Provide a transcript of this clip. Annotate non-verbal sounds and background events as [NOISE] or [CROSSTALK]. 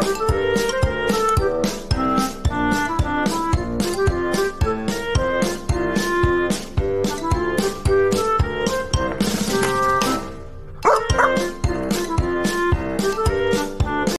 Oh. [LAUGHS]